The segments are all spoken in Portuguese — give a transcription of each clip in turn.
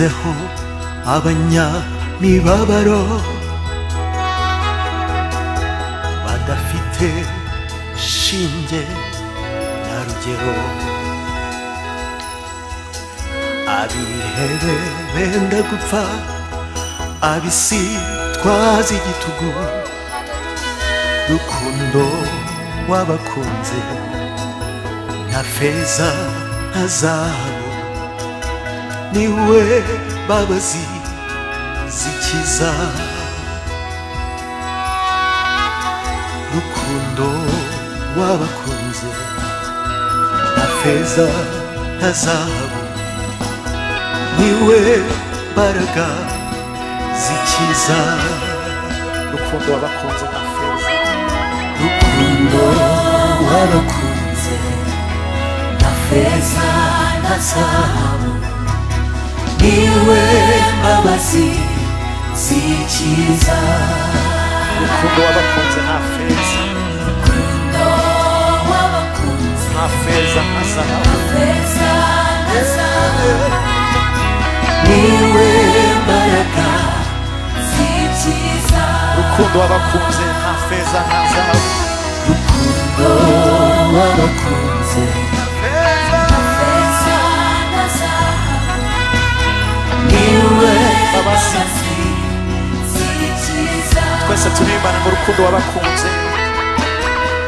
yashyizeho abanyamibabaro badafite shinge na rugero abihebe benda gupfa ab'isi twazi igitugu. Rukundo wabakunze nta feza nta zahabu. Niwe babazi zikiza rukundo wabakunze nta feza nta zahabu. Niwe mbaraga zikiza rukundo wabakunze nta feza. Rukundo wabakunze na feza na zahabu niwe mbabazi zikiza rukundo wabakunze nta feza. Rukundo wabakunze nta feza nta zahabu feza na zahabu niwe mbaraga zikiza rukundo wabakunze nta feza nta zahabu rukundo wabakunze turimbana mu rukundo wabakunze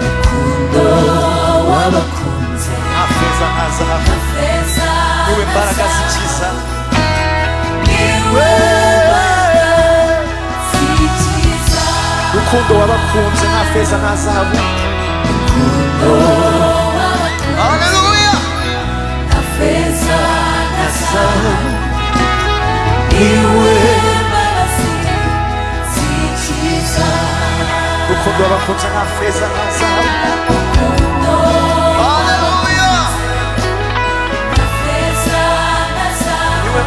rukundo wabakunze nta feza nta zahabu niwe mbaraga zikiza niwe zikiza rukundo wabakunze nta feza haleluya na feza na zahabu niwe mbabazi rukundo wabakunze nta feza nta zahabu haleluya na feza na zahabu niwe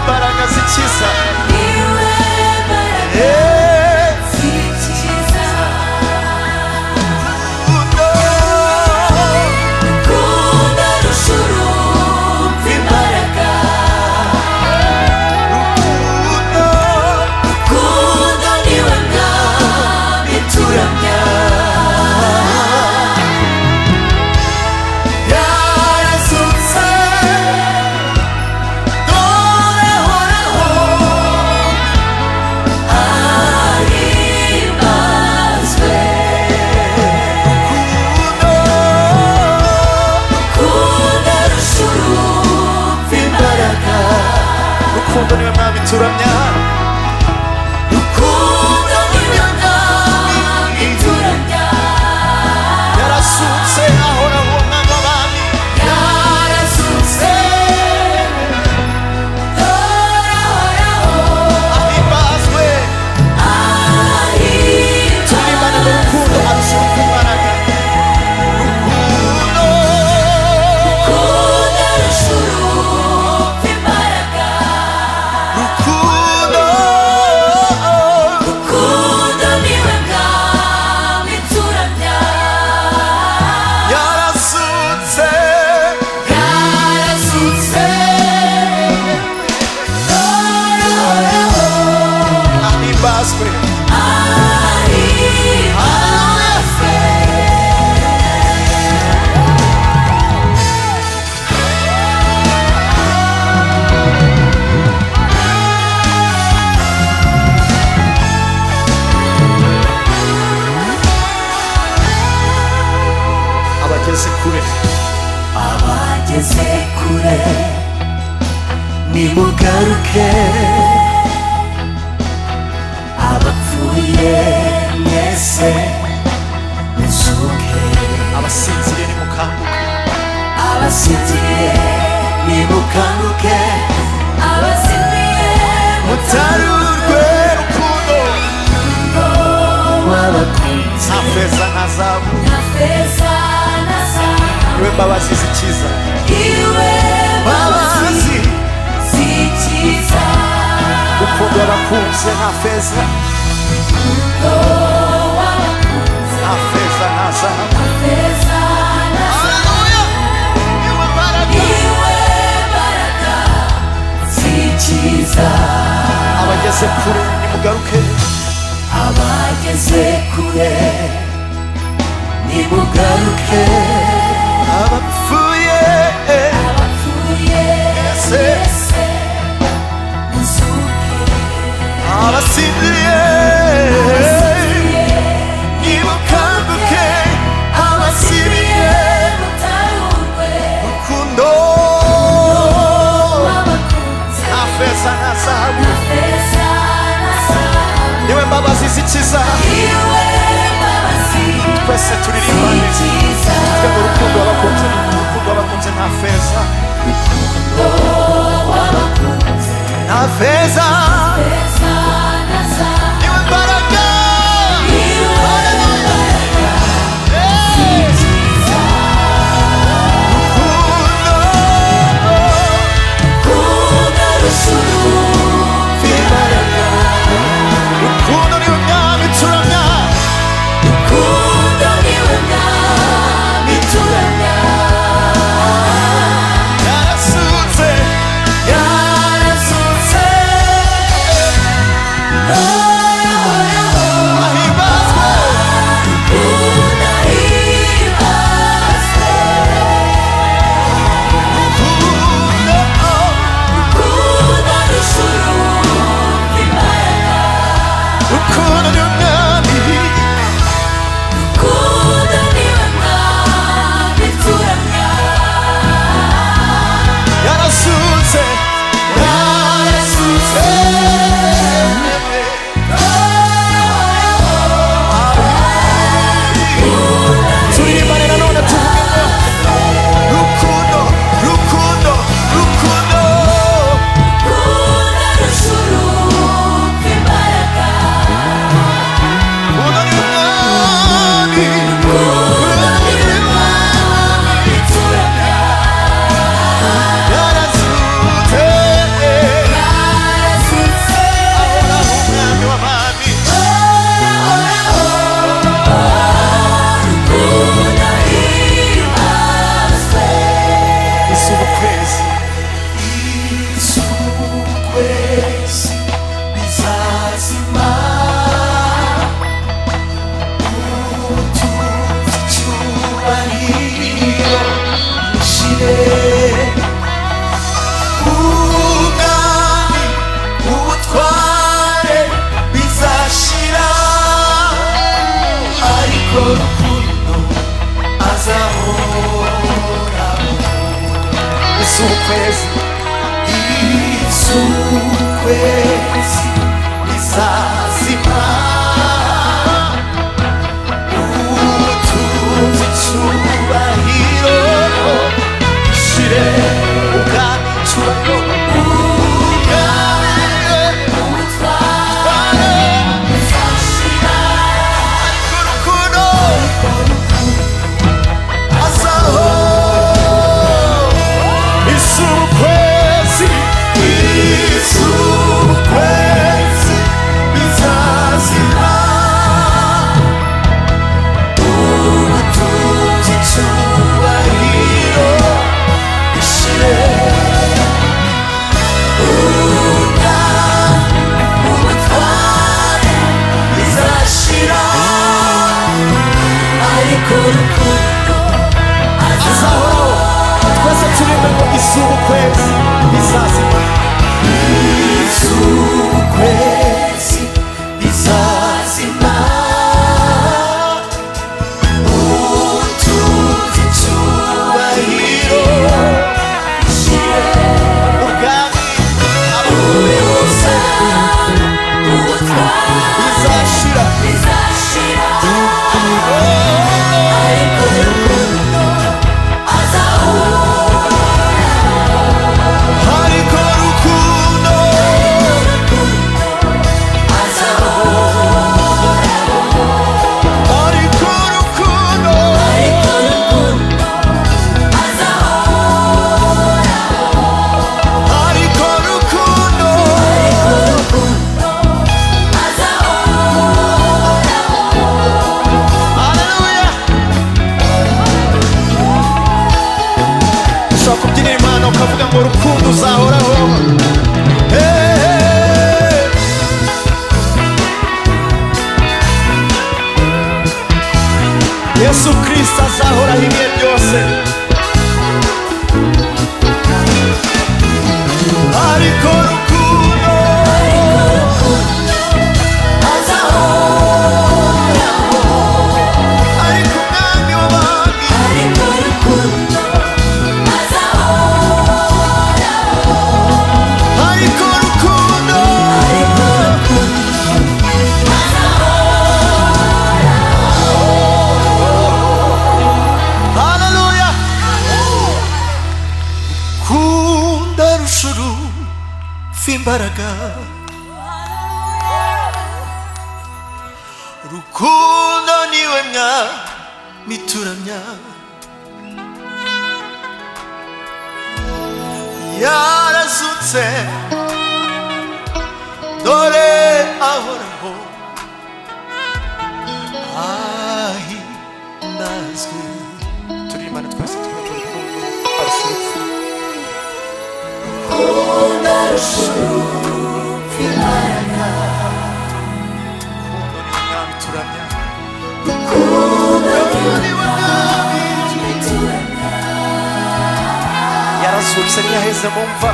babasisitiza babasisitiza ukhombe abaphumze hafeza hafeza nazabo abageze kure nimugaruke abageze kure nimugaruke professana sabu Iwe mbabazizitiza twese turirimbane tujya mu rukundo wabakunze urukundo wabakunze na feza na feza Isu quesi, isu quesi, feza rukundo ni we mwami turamya yarazutse dore ahoraho. Ahimbazwe turirimbana twese tuvuga urukundo arusha urupfu urukundo urukundo niwe mwami yarazutse ntiyaheze mu mva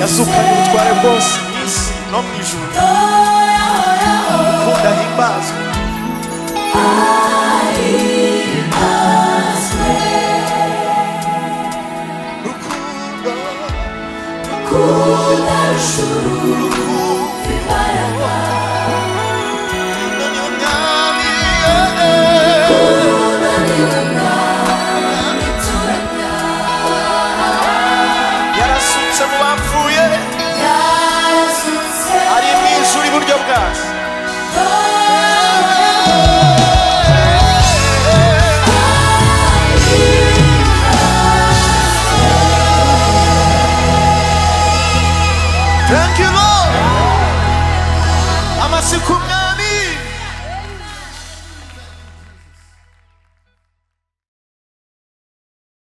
yazukanye ubutware bwose mu isi no mu ijuru urukundo ahimbazwe rukundo rukundo